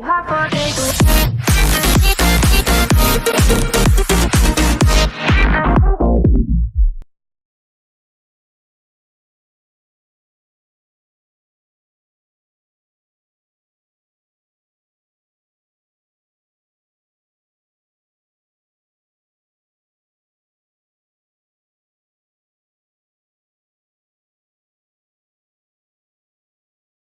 You have for